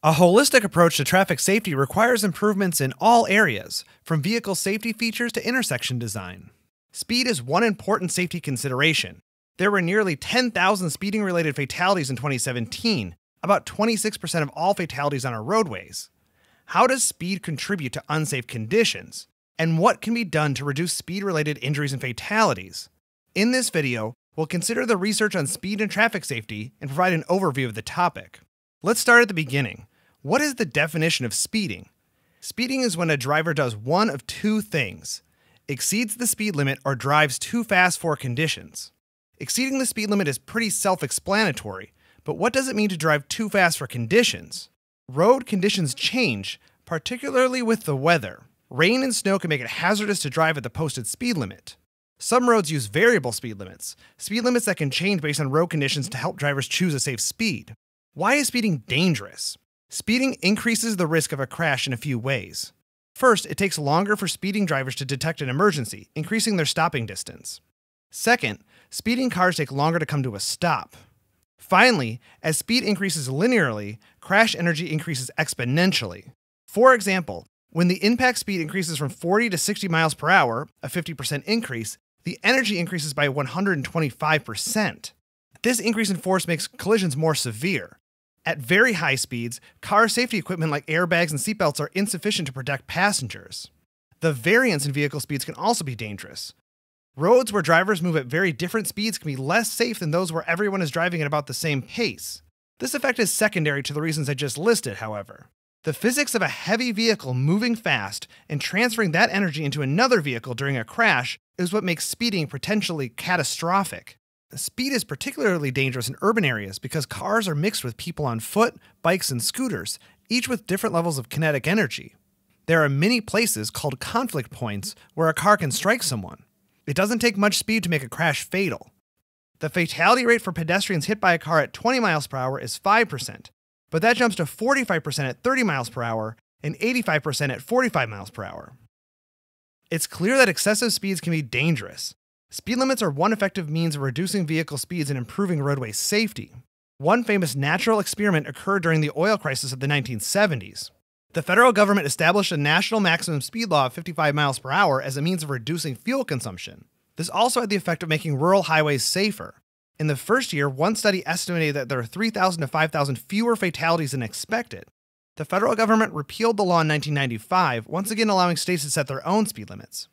A holistic approach to traffic safety requires improvements in all areas, from vehicle safety features to intersection design. Speed is one important safety consideration. There were nearly 10,000 speeding related fatalities in 2017, about 26% of all fatalities on our roadways. How does speed contribute to unsafe conditions? And what can be done to reduce speed related injuries and fatalities? In this video, we'll consider the research on speed and traffic safety and provide an overview of the topic. Let's start at the beginning. What is the definition of speeding? Speeding is when a driver does one of two things exceeds the speed limit or drives too fast for conditions. Exceeding the speed limit is pretty self explanatory, but what does it mean to drive too fast for conditions? Road conditions change, particularly with the weather. Rain and snow can make it hazardous to drive at the posted speed limit. Some roads use variable speed limits, speed limits that can change based on road conditions to help drivers choose a safe speed. Why is speeding dangerous? Speeding increases the risk of a crash in a few ways. First, it takes longer for speeding drivers to detect an emergency, increasing their stopping distance. Second, speeding cars take longer to come to a stop. Finally, as speed increases linearly, crash energy increases exponentially. For example, when the impact speed increases from 40 to 60 miles per hour, a 50% increase, the energy increases by 125%. This increase in force makes collisions more severe. At very high speeds, car safety equipment like airbags and seatbelts are insufficient to protect passengers. The variance in vehicle speeds can also be dangerous. Roads where drivers move at very different speeds can be less safe than those where everyone is driving at about the same pace. This effect is secondary to the reasons I just listed, however. The physics of a heavy vehicle moving fast and transferring that energy into another vehicle during a crash is what makes speeding potentially catastrophic. Speed is particularly dangerous in urban areas because cars are mixed with people on foot, bikes, and scooters, each with different levels of kinetic energy. There are many places called conflict points where a car can strike someone. It doesn't take much speed to make a crash fatal. The fatality rate for pedestrians hit by a car at 20 miles per hour is 5%, but that jumps to 45% at 30 miles per hour and 85% at 45 miles per hour. It's clear that excessive speeds can be dangerous, Speed limits are one effective means of reducing vehicle speeds and improving roadway safety. One famous natural experiment occurred during the oil crisis of the 1970s. The federal government established a national maximum speed law of 55 miles per hour as a means of reducing fuel consumption. This also had the effect of making rural highways safer. In the first year, one study estimated that there were 3,000 to 5,000 fewer fatalities than expected. The federal government repealed the law in 1995, once again allowing states to set their own speed limits.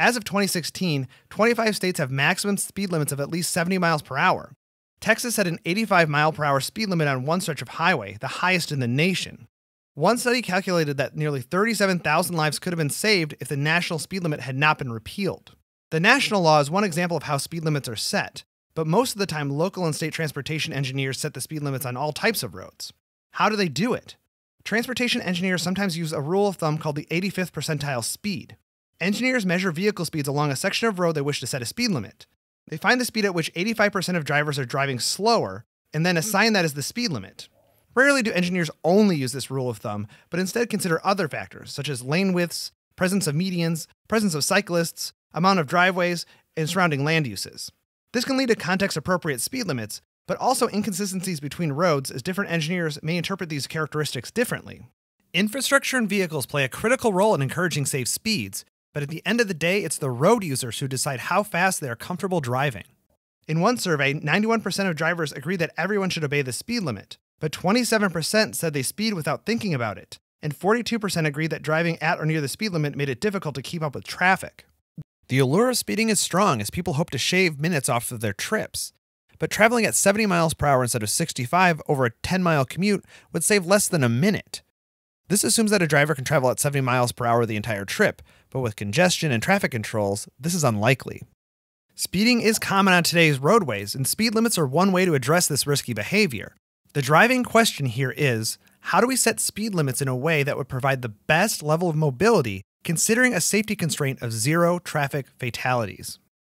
As of 2016, 25 states have maximum speed limits of at least 70 miles per hour. Texas had an 85 mile per hour speed limit on one stretch of highway, the highest in the nation. One study calculated that nearly 37,000 lives could have been saved if the national speed limit had not been repealed. The national law is one example of how speed limits are set, but most of the time, local and state transportation engineers set the speed limits on all types of roads. How do they do it? Transportation engineers sometimes use a rule of thumb called the 85th percentile speed. Engineers measure vehicle speeds along a section of road they wish to set a speed limit. They find the speed at which 85% of drivers are driving slower and then hmm. assign that as the speed limit. Rarely do engineers only use this rule of thumb, but instead consider other factors such as lane widths, presence of medians, presence of cyclists, amount of driveways, and surrounding land uses. This can lead to context appropriate speed limits, but also inconsistencies between roads as different engineers may interpret these characteristics differently. Infrastructure and vehicles play a critical role in encouraging safe speeds, but at the end of the day, it's the road users who decide how fast they are comfortable driving. In one survey, 91% of drivers agree that everyone should obey the speed limit, but 27% said they speed without thinking about it, and 42% agree that driving at or near the speed limit made it difficult to keep up with traffic. The allure of speeding is strong as people hope to shave minutes off of their trips. But traveling at 70 miles per hour instead of 65 over a 10 mile commute would save less than a minute. This assumes that a driver can travel at 70 miles per hour the entire trip, but with congestion and traffic controls, this is unlikely. Speeding is common on today's roadways, and speed limits are one way to address this risky behavior. The driving question here is how do we set speed limits in a way that would provide the best level of mobility considering a safety constraint of zero traffic fatalities?